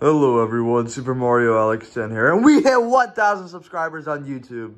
Hello everyone, Super Mario Alex 10 here, and we hit 1,000 subscribers on YouTube.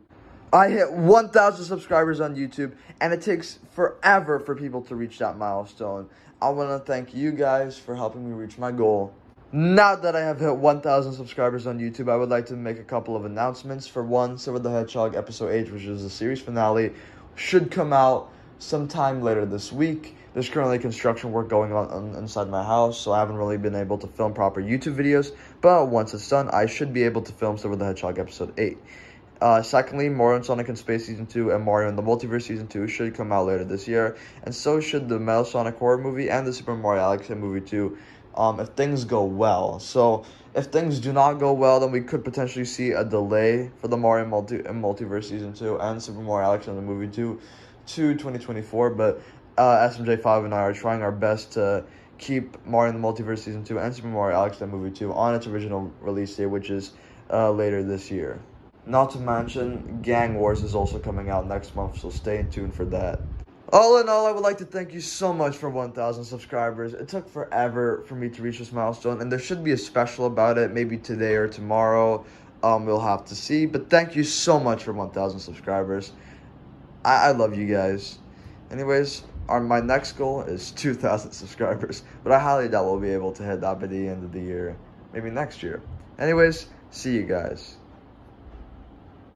I hit 1,000 subscribers on YouTube, and it takes forever for people to reach that milestone. I want to thank you guys for helping me reach my goal. Now that I have hit 1,000 subscribers on YouTube, I would like to make a couple of announcements. For one, Silver the Hedgehog Episode 8, which is the series finale, should come out sometime later this week. There's currently construction work going on, inside my house, so I haven't really been able to film proper YouTube videos. But once it's done, I should be able to film Silver the Hedgehog Episode 8. Uh, secondly, Mario and Sonic in Space Season 2 and Mario in the Multiverse Season 2 should come out later this year, and so should the Metal Sonic Horror movie and the Super Mario Alex movie 2, um, if things go well. So, if things do not go well, then we could potentially see a delay for the Mario Multi- Multiverse Season 2 and Super Mario Alex and the movie 2 to 2024, but uh, SMJ5 and I are trying our best to keep Mario in the Multiverse Season 2 and Super Mario Alex the Movie 2 on its original release date, which is uh, later this year. Not to mention, Gang Wars is also coming out next month, so stay tuned for that. All in all, I would like to thank you so much for 1,000 subscribers. It took forever for me to reach this milestone, and there should be a special about it, maybe today or tomorrow. Um, we'll have to see. But thank you so much for 1,000 subscribers. I, I love you guys. Anyways, our my next goal is 2,000 subscribers, but I highly doubt we'll be able to hit that by the end of the year, maybe next year. Anyways, see you guys.